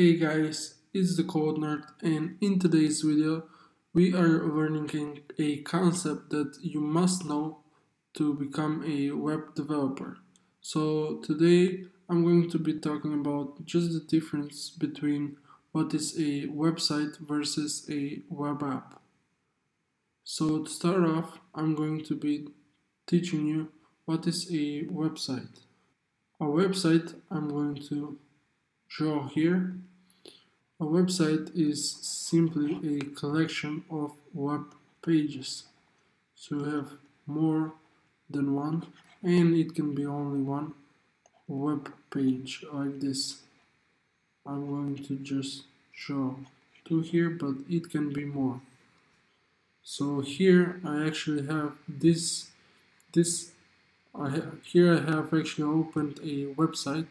Hey guys, it's the Code Nerd and in today's video we are learning a concept that you must know to become a web developer. So today I'm going to be talking about just the difference between what is a website versus a web app. So to start off I'm going to be teaching you what is a website. A website I'm going to draw here. A website is simply a collection of web pages. So you have more than one and it can be only one web page like this. I'm going to just show two here but it can be more. So here I actually have this this I ha here I have actually opened a website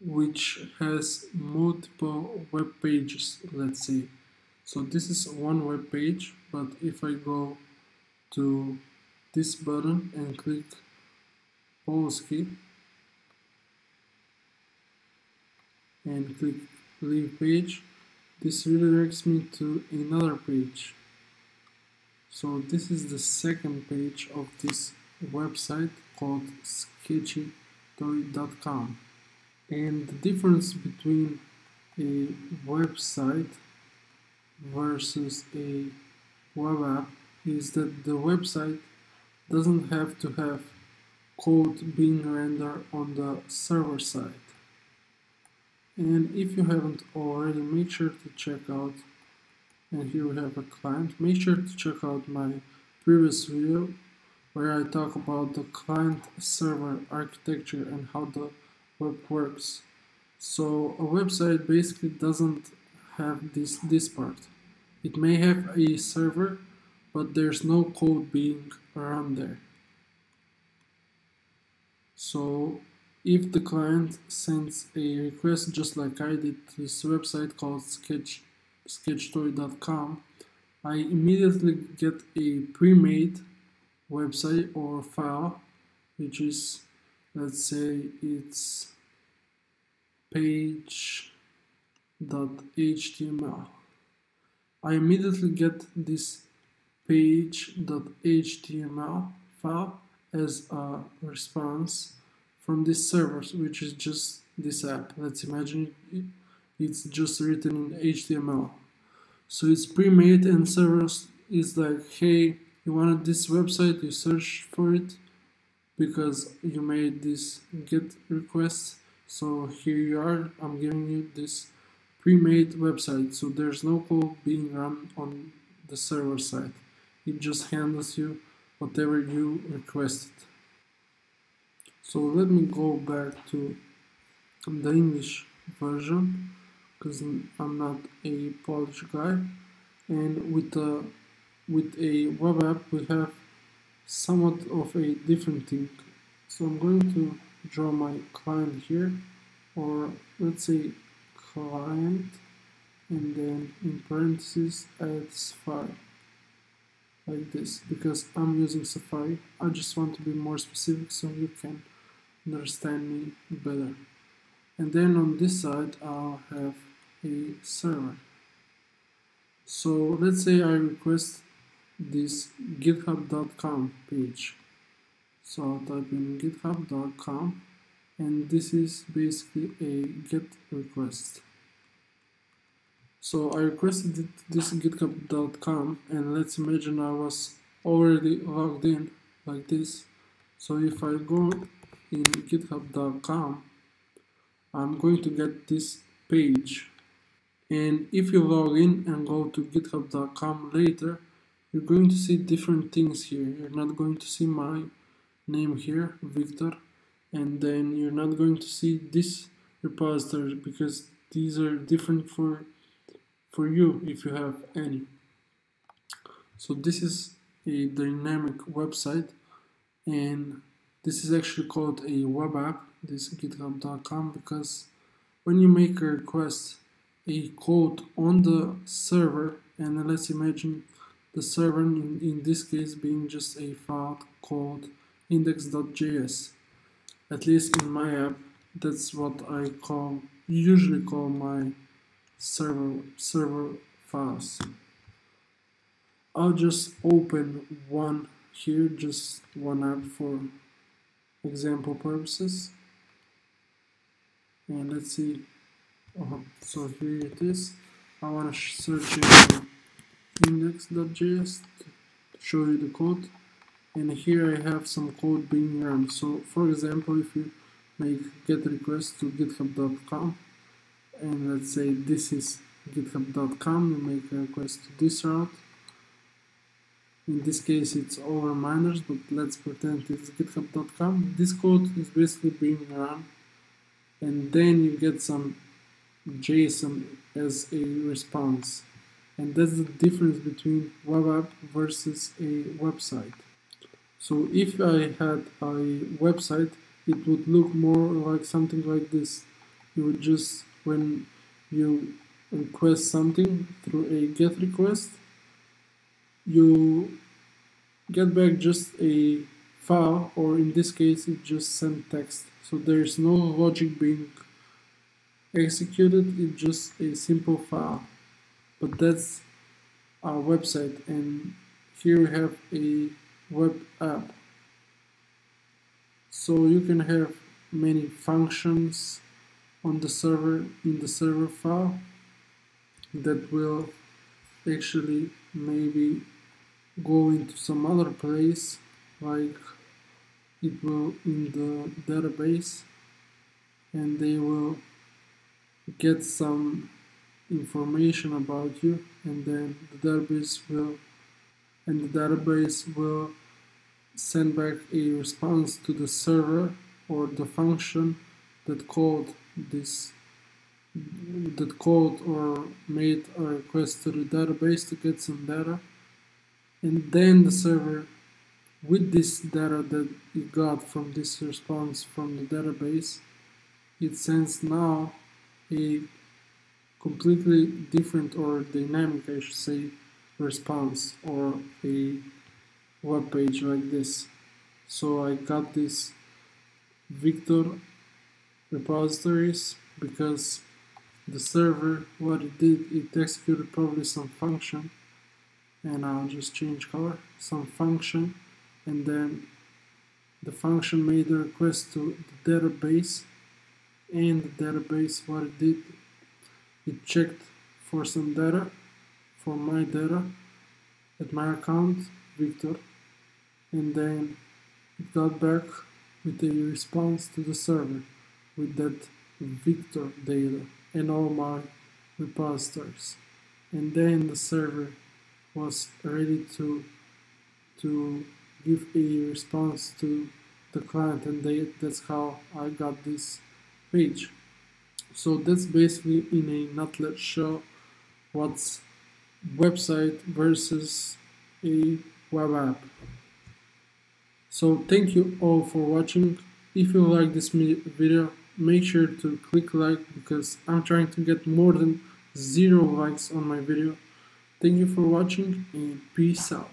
which has multiple web pages let's say. So this is one web page but if I go to this button and click Polski and click leave page this redirects me to another page. So this is the second page of this website called sketchtoy.com and the difference between a website versus a web app is that the website doesn't have to have code being rendered on the server side. And if you haven't already make sure to check out and here we have a client. Make sure to check out my previous video where I talk about the client server architecture and how the web works. So a website basically doesn't have this, this part. It may have a server, but there's no code being run there. So if the client sends a request just like I did to this website called sketch sketchtoy.com, I immediately get a pre-made website or file which is let's say it's page.html I immediately get this page.html file as a response from this server which is just this app. Let's imagine it's just written in HTML so it's pre-made and server is like hey you wanted this website you search for it because you made this get request. So here you are. I'm giving you this pre-made website. So there's no code being run on the server side. It just handles you whatever you requested. So let me go back to the English version because I'm not a Polish guy. And with a with a web app we have somewhat of a different thing. So I'm going to draw my client here, or let's say client, and then in parentheses add Safari, like this, because I'm using Safari. I just want to be more specific so you can understand me better. And then on this side, I'll have a server. So let's say I request this github.com page. So I'll type in github.com and this is basically a get request. So I requested this github.com and let's imagine I was already logged in like this. So if I go in github.com I'm going to get this page. And if you log in and go to github.com later you're going to see different things here. You're not going to see my name here Victor. And then you're not going to see this repository because these are different for for you if you have any. So this is a dynamic website and this is actually called a web app. This github.com because when you make a request a code on the server and let's imagine the server in, in this case being just a file called index.js. At least in my app, that's what I call usually call my server server files. I'll just open one here, just one app for example purposes. And let's see. Uh, so here it is. I want to search in index.js to show you the code. And here I have some code being run. So for example, if you make get request to github.com and let's say this is github.com, you make a request to this route. In this case it's over miners, but let's pretend it's github.com. This code is basically being run and then you get some JSON as a response. And that's the difference between web app versus a website. So if I had a website, it would look more like something like this. You would just, when you request something through a GET request, you get back just a file, or in this case, it just sent text. So there is no logic being executed, it's just a simple file. But that's our website, and here we have a web app. So you can have many functions on the server in the server file that will actually maybe go into some other place like it will in the database and they will get some information about you and then the database will and the database will send back a response to the server or the function that called this that called or made a request to the database to get some data. And then the server with this data that it got from this response from the database it sends now a completely different or dynamic I should say response or a web page like this. So I got this Victor repositories because the server what it did it executed probably some function and I'll just change color some function and then the function made a request to the database and the database what it did it checked for some data for my data at my account Victor and then it got back with a response to the server with that Victor data and all my repositories. And then the server was ready to to give a response to the client and they, that's how I got this page so that's basically in a nutshell what's website versus a web app. So thank you all for watching. If you like this video make sure to click like because I'm trying to get more than zero likes on my video. Thank you for watching and peace out